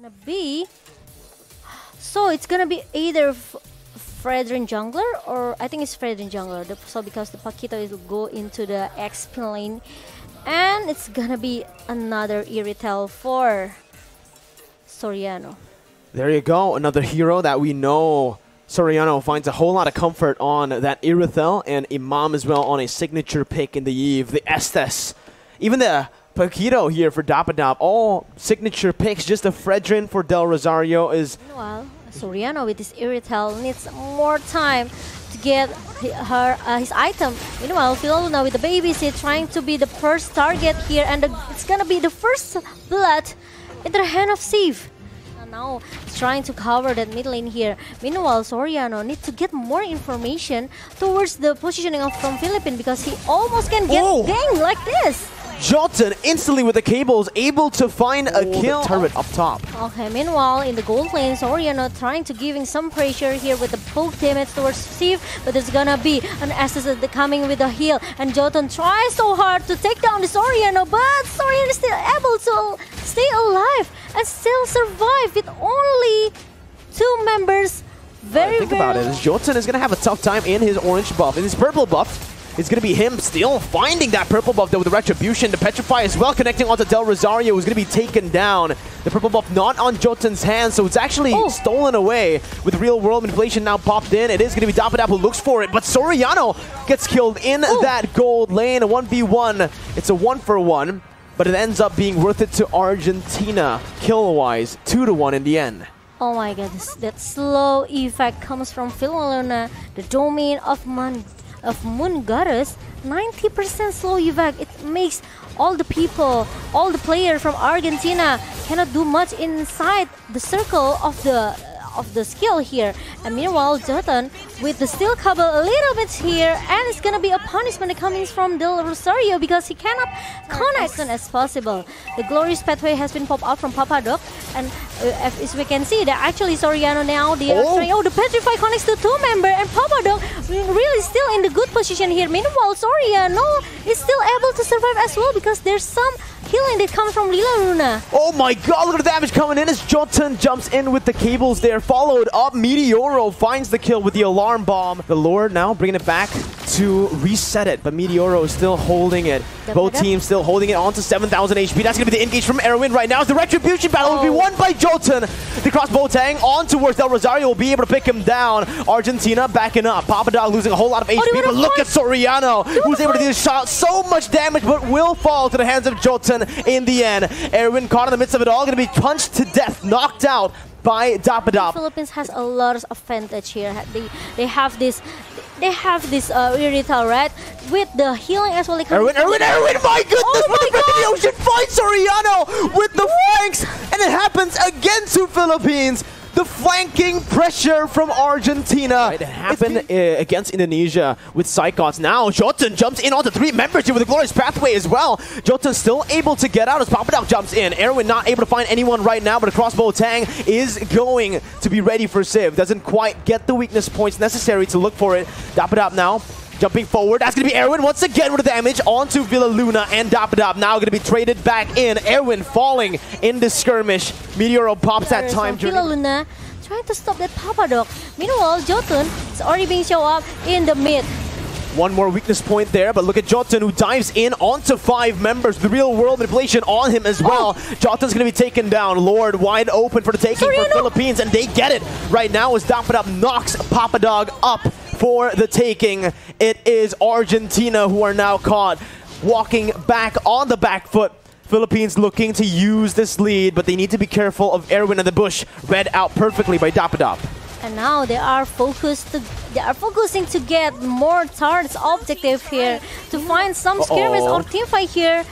gonna be so it's gonna be either Fredrin Jungler or I think it's Fredrin Jungler. The, so because the Paquito will go into the X lane, and it's gonna be another Irithel for Soriano. There you go, another hero that we know Soriano finds a whole lot of comfort on that Irithel and Imam as well on a signature pick in the Yve, the Estes. Even the Paquito here for Dapadap, all signature picks. Just a Fredrin for Del Rosario is Meanwhile, Soriano with his Irithel needs more time to get her uh, his item. Meanwhile, Villaluna with the baby seat trying to be the first target here, and the, it's gonna be the first blood in the hand of Sif. And Now he's trying to cover that mid lane here. Meanwhile, Soriano needs to get more information towards the positioning of from Philippine because he almost can get Oh! dinged like this. Johnson instantly with the cables able to find a Oh, kill. the turret up top. Okay, meanwhile, in the gold lane, Soriano trying to giving some pressure here with the poke damage towards Steve, but there's gonna be an Estes at the coming with a heal, and Jotun tries so hard to take down the Soriano, but Soriano is still able to stay alive and still survive with only two members. Very, Think very about it. Jotun is going to have a tough time in his orange buff. In his purple buff, it's going to be him still finding that purple buff though with the Retribution. The Petrify as well connecting onto Del Rosario who's going to be taken down. The purple buff not on Jotun's hands, so it's actually Oh. stolen away with real world manipulation now popped in. It is going to be Dapadap who looks for it, but Soriano gets killed in Oh. that gold lane. A 1v1. It's a one for one, but it ends up being worth it to Argentina kill-wise. Two to one in the end. Oh my goodness, that slow effect comes from Villaluna, the domain of Mun of Moon Goddess. 90% slow evac. It makes all the people, all the players from Argentina cannot do much inside the circle of the of the skill here. And meanwhile, Jotun with the steel cable a little bit here, and it's gonna be a punishment coming from Del Rosario because he cannot connect as soon as possible. The glorious pathway has been popped out from Papadok, and uh, as as we can see, that actually Soriano now they are Oh. Oh, the petrify connects to two member, and Papadok really still in the good position here. Meanwhile, Soriano is still able to survive as well because there's some healing that comes from Lila. Oh my god, look at the damage coming in as Jotun jumps in with the cables there. Followed up, Meteoro finds the kill with the alarm bomb. The Lord now bringing it back to reset it, but Meteoro is still holding it. Both teams still holding it on to 7,000 HP. That's going to be the engage from Erwin right now. The Retribution battle will be Oh. won by Jotun. The crossbow tang on towards Del Rosario will be able to pick him down. Argentina backing up. Papadog losing a whole lot of HP, Oh, but look at fight. Soriano, who's able to do shot so much damage, but will fall to the hands of Jotun in the end. Erwin caught in the midst of it all, going to be punched to death, knocked out by Dapadap. Philippines has a lot of advantage here. They they have this they have this uh, Irithel, right? With the healing as well. Erwin, Erwin, Erwin, my goodness! Oh my the the Ocean finds Soriano with the flanks, and it happens again to Philippines. The flanking pressure from Argentina. It happened uh, against Indonesia with Psychots. Now Jotun jumps in onto three members here with a glorious pathway as well. Jotun still able to get out as Papadok jumps in. Erwin not able to find anyone right now, but a crossbow Tang is going to be ready for Civ. Doesn't quite get the weakness points necessary to look for it. Dapadap now Jumping forward, that's going to be Erwin once again with the damage onto Villa Luna and Dapadap. Now going to be traded back in. Erwin falling in the skirmish. Meteoro pops that time Phila. Luna trying to stop that Papadok. Meanwhile, Jotun is already being show up in the mid. One more weakness point there, but look at Jotun who dives in onto five members. The real world manipulation on him as well. Oh. Jotun's going to be taken down. Lord wide open for the taking Sorry, for. Philippines, and they get it right now as Dapadap knocks Papadog up for the taking. It is Argentina who are now caught walking back on the back foot. Philippines looking to use this lead, but they need to be careful of Erwin and the bush. Read out perfectly by Dapadap. And now they are focused to, they are focusing to get more targets objective here to find some skirmish Uh-oh. or team fight here.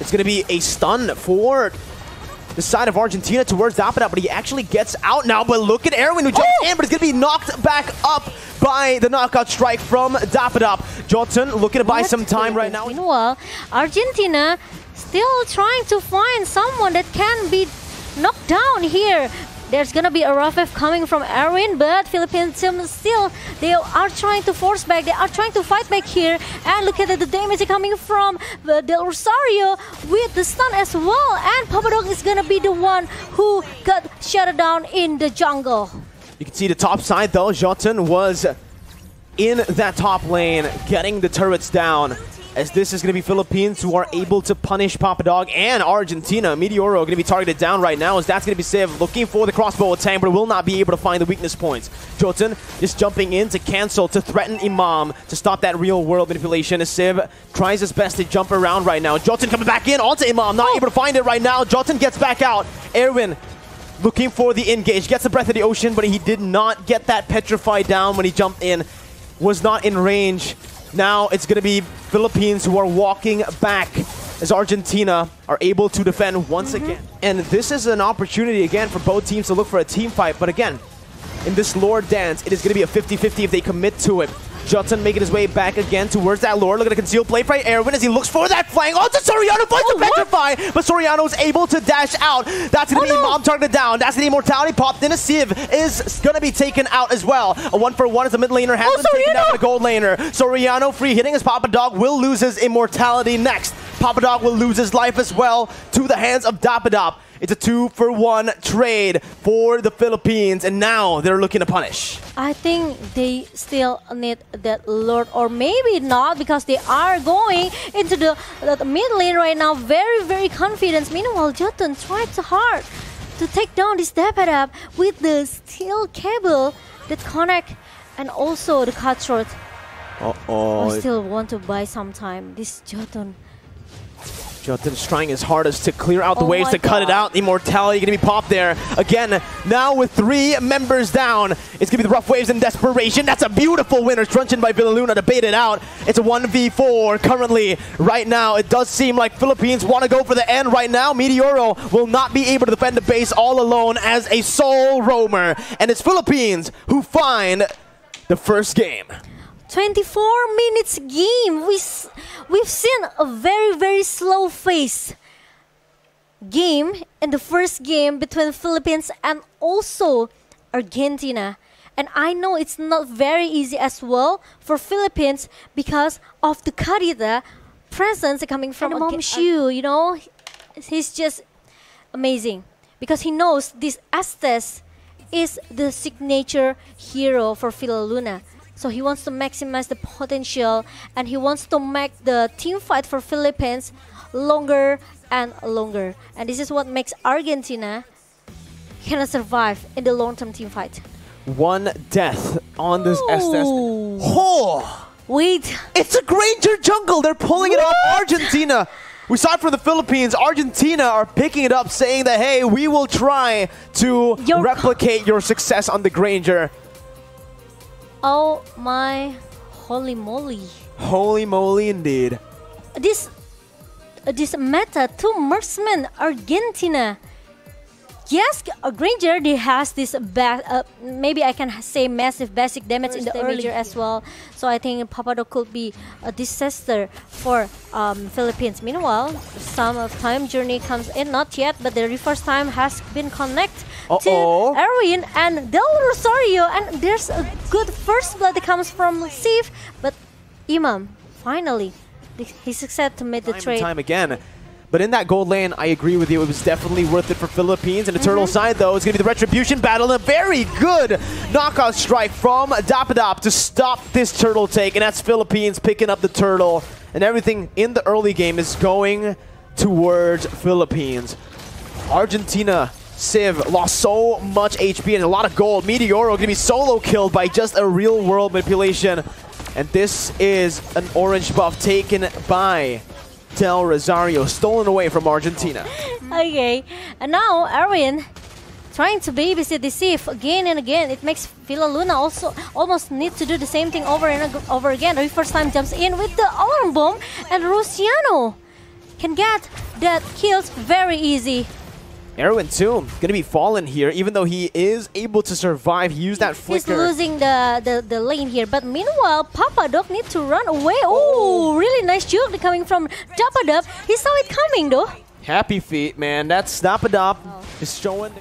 It's going to be a stun for the side of Argentina towards Dapadap, but he actually gets out now. But look at Erwin who jumps Oh! in, but he's going to be knocked back up by the knockout strike from Dapadap. Jotun looking to buy What? some time right now. Meanwhile, Argentina still trying to find someone that can be knocked down here. There's gonna be a rough F coming from Erwin, but Philippine team still they are trying to force back. They are trying to fight back here. And look at the damage coming from uh, Del Rosario with the stun as well. And Papadog is gonna be the one who got shut down in the jungle. You can see the top side though. Jotun was in that top lane, getting the turrets down as this is going to be Philippines who are able to punish Papadog and Argentina. Meteoro going to be targeted down right now as that's going to be Civ looking for the crossbow attack but will not be able to find the weakness points. Jotun just jumping in to cancel, to threaten Imam, to stop that real world manipulation as Civ tries his best to jump around right now. Jotun coming back in onto Imam, not oh. able to find it right now. Jotun gets back out. Erwin looking for the engage, gets the breath of the ocean, but he did not get that petrify down when he jumped in. Was not in range. Now it's going to be Philippines who are walking back as Argentina are able to defend once mm -hmm. again. And this is an opportunity again for both teams to look for a team fight. But again, in this Lord dance, it is going to be a 50-50 if they commit to it. Judson making his way back again towards that lord. Look at the concealed play by Erwin as he looks for that flank. Oh, to Soriano finds oh, the petrify, but Soriano is able to dash out. That's going to oh, be no. Mom targeted down. That's the immortality popped in. A sieve is going to be taken out as well. A one for one as the mid laner has oh, been taken out the gold laner. Soriano free hitting his Papa Dog will lose his immortality next. Papa Dog will lose his life as well to the hands of Dapadap. It's a two for one trade for the Philippines, and now they're looking to punish. I think they still need that Lord, or maybe not, because they are going into the, the mid lane right now. Very, very confident. Meanwhile, Jotun tried so hard to take down this Dapadap with the steel cable that connect and also the cutthroat. Uh-oh. I still want to buy some time. This Jotun Jotun's trying his hardest to clear out the oh waves to God. cut it out. Immortality going to be popped there. Again, now with three members down, it's going to be the Rough Waves in Desperation. That's a beautiful winner. Truncheon by Villaluna to bait it out. It's a 1v4 currently. Right now, it does seem like Philippines want to go for the end right now. Meteoro will not be able to defend the base all alone as a sole roamer. And it's Philippines who find the first game. 24 minutes game. We, we've seen a very, very slow face game in the first game between Philippines and also Argentina. And I know it's not very easy as well for Philippines because of the Karita presence coming from Mom Shu, you know. He's just amazing because he knows this Estes is the signature hero for Luna. So he wants to maximize the potential and he wants to make the team fight for Philippines longer and longer. And this is what makes Argentina cannot survive in the long-term team fight. One death on this Estes. Oh! Wait. It's a Granger jungle. They're pulling what? it off Argentina. We saw it from the Philippines. Argentina are picking it up, saying that, hey, we will try to your replicate your success on the Granger. Oh my holy moly. Holy moly indeed. This this meta two marksmen Argentina Yes, Granger they has this uh, maybe I can say massive basic damage First in the earlier as well. So I think Papado could be a disaster for um, Philippines. Meanwhile, some of time journey comes in, not yet, but the reverse time has been connected uh -oh. to Erwin and Del Rosario, and there's a good first blood that comes from Sif, but Imam finally he succeeded to make the time trade. Time again. But in that gold lane, I agree with you. It was definitely worth it for Philippines. And the mm -hmm. turtle side, though, it's going to be the Retribution battle. And A very good knockout strike from Dapadap to stop this turtle take. And that's Philippines picking up the turtle. And everything in the early game is going towards Philippines. Argentina Civ lost so much HP and a lot of gold. Meteoro going to be solo killed by just a real world manipulation. And this is an orange buff taken by Del Rosario, stolen away from Argentina. okay, and now Erwin trying to babysit the Sif again and again. It makes Villa Luna also almost need to do the same thing over and over again. The first time jumps in with the alarm bomb, and Rosiano can get that kills very easy. Erwin too, gonna be fallen here, even though he is able to survive. He used that flicker. He's losing the, the, the lane here, but meanwhile, Papa Dog needs to run away. Oh, really nice juke coming from Dapadap. He saw it coming though. Happy feet, man. That's Dapadap oh. is showing.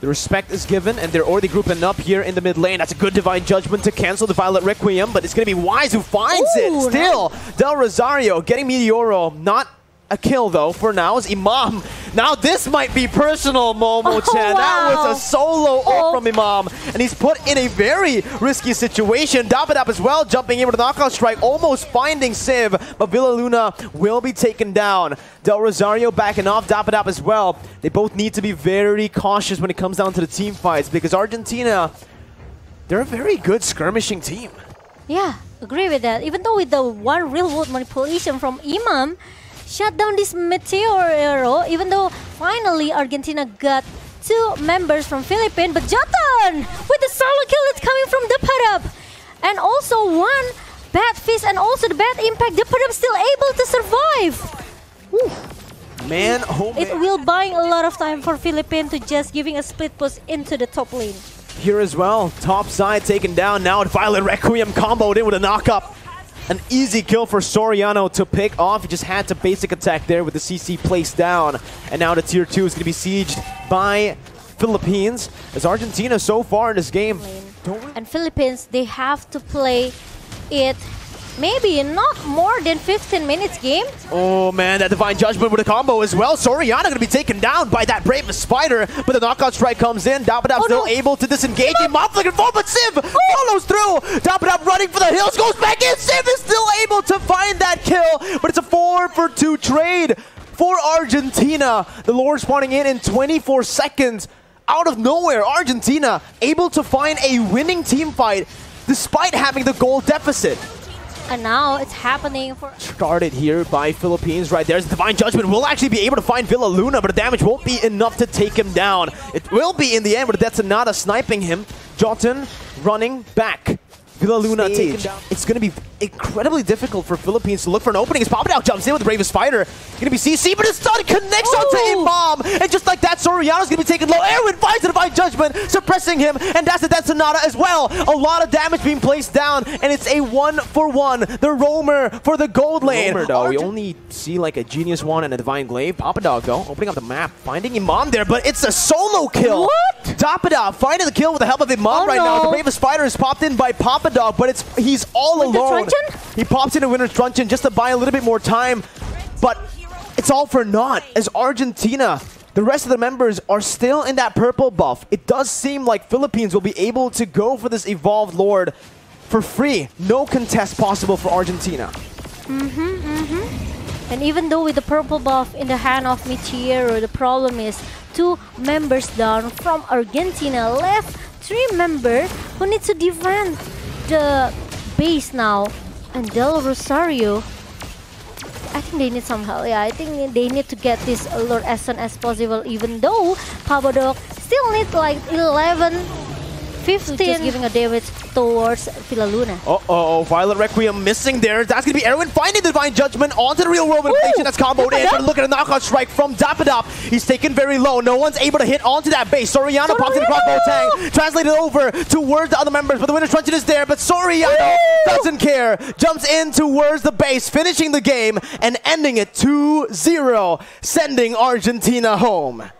The respect is given, and they're already grouping up here in the mid lane. That's a good Divine Judgment to cancel the Violet Requiem, but it's going to be Wise who finds Ooh, it. Still, Del Rosario getting Meteoro. Not a kill, though, for now. Is Imam. Now this might be personal, Momo Oh, Chan. That was a solo Oh. from Imam, and he's put in a very risky situation. Dapadap as well, jumping in with a knockout strike, almost finding Civ, but Villa Luna will be taken down. Del Rosario backing off, Dapadap as well. They both need to be very cautious when it comes down to the team fights, because Argentina, they're a very good skirmishing team. Yeah, agree with that. Even though with the one real world manipulation from Imam, shut down this Meteoro. Even though finally Argentina got two members from Philippines, but Jotun with the solo kill that's coming from the Padap. And also one bad fist and also the bad impact. The Padap still able to survive. Woo. Man, oh It will buy a lot of time for Philippines to just giving a split push into the top lane. here as well. Top side taken down now. Violet Requiem comboed in with a knock-up. An easy kill for Soriano to pick off. He just had to basic attack there with the CC placed down. And now the tier 2 is going to be sieged by Philippines. As Argentina so far in this game. And Philippines, they have to play it maybe not more than 15 minutes game. Oh man, that Divine Judgment with a combo as well. Soriano going to be taken down by that Brave Spider. But the knockout strike comes in. Dapadap Oh, still no. able to disengage him. Mob looking forward, but Civ oh. follows through. Dapadap running for the hills, goes back in. Civ is still able to find that kill. But it's a 4 for 2 trade for Argentina. The Lord spawning in in 24 seconds. Out of nowhere, Argentina able to find a winning team fight despite having the goal deficit And now it's happening for started here by Philippines. Right there's Divine Judgment. We'll actually be able to find Villa Luna, but the damage won't be enough to take him down. It will be in the end, but that's Anada sniping him. Jotun running back. Villa Luna taken down. It's going to be incredibly difficult for Philippines to look for an opening. As Papadao jumps in with the Bravest Spider. Going to be CC, but his stun connects onto Ooh. Imam. And just like that, Soriano's going to be taken low. Erwin finds the Divine Judgment, suppressing him. And that's the Death Sonata as well. A lot of damage being placed down. And it's a one for one. The Roamer for the gold lane. Roamer, though, we only see like a Genius one and a Divine Glaive. Papadog, though, opening up the map. Finding Imam there, but it's a solo kill. What? Dapada finding the kill with the help of Imam Oh, right now. The Bravest Spider is popped in by Papadog, but it's he's all Winter alone. Truncheon? He pops in a Winter's Truncheon just to buy a little bit more time, but it's all for naught as Argentina. The rest of the members are still in that purple buff. It does seem like Philippines will be able to go for this Evolved Lord for free. No contest possible for Argentina. Mhm, mhm. And even though with the purple buff in the hand of Meteor, the problem is two members down from Argentina left three members who need to defend the base now. And Del Rosario, I think they need some help. Yeah, I think they need to get this Lord as soon as possible. Even though Pabadok still need like 11, 15, just giving a damage towards Villa Luna. Uh-oh, Violet Requiem missing there. That's going to be Erwin finding the Divine Judgment onto the real world manipulation that's comboed in. But look at a knockout strike from Dapadap. He's taken very low. No one's able to hit onto that base. Soriano pops in Soriano! tank. Translated over towards the other members, but the winner's truncheon is there. But Soriano Woo! doesn't care. Jumps in towards the base, finishing the game and ending it 2-0, sending Argentina home.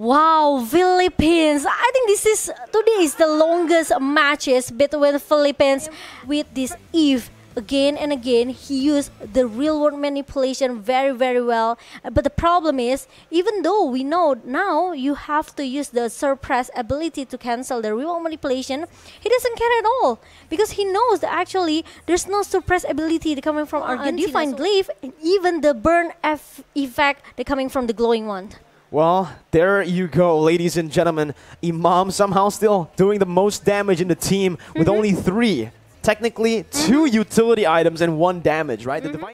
Wow, Philippines! I think this is today is the longest matches between Philippines with this Yve. Again and again, he used the real world manipulation very, very well. But the problem is, even though we know now you have to use the suppress ability to cancel the real world manipulation, he doesn't care at all because he knows that actually there's no suppress ability coming from uh, Argentina. Divine Glaive and even the burn F effect that coming from the glowing wand. Well, there you go, ladies and gentlemen. Imam somehow still doing the most damage in the team with mm-hmm. only three. Technically, two utility items and one damage, right? The mm-hmm. Divine